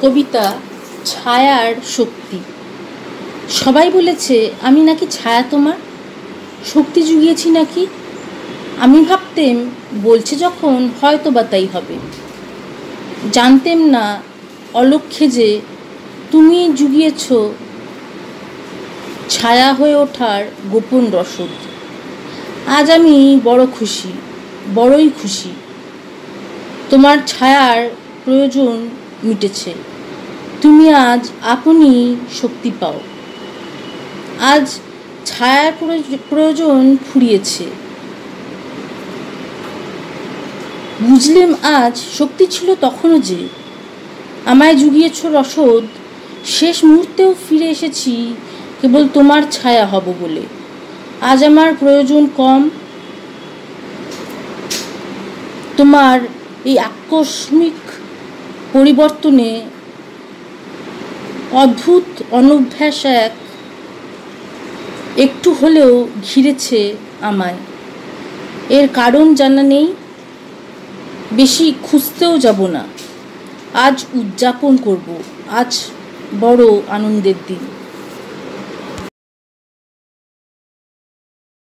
কবিতা, ছায়ার শক্তি। সবাই বলেছে, আমি নাকি ছায়া তোমার? শক্তি জুগিয়েছি নাকি? আমি ভাবতেম, বলছে যখন হয়তো বা তাই হবে। জানতেম না অলক্ষ্যে যে তুমি জুগিয়েছ ছায়া হয়ে ওঠার গোপন রসদ। আজ আমি বড় খুশি, বড়ই খুশি। তোমার ছায়ার প্রয়োজন মিটেছে। তুমি আজ আপনি শক্তি পাও। আজ ছায়ার প্রয়োজন ফুরিয়েছে। বুঝলেম আজ শক্তি ছিল তখনও যে। আমায় জুগিয়েছ রসদ, শেষ মুহূর্তেও ফিরে এসেছি, কেবল তোমার ছায়া হব বলে। আজ আমার প্রয়োজন কম। তোমার এই আকস্মিক পরিবর্তনে অদ্ভুত অনভ্যাস এক একটু হলেও ঘিরেছে আমায়। এর কারণ জানা নেই, বেশি খুঁজতেও যাব না। আজ উদযাপন করব, আজ বড় আনন্দের দিন।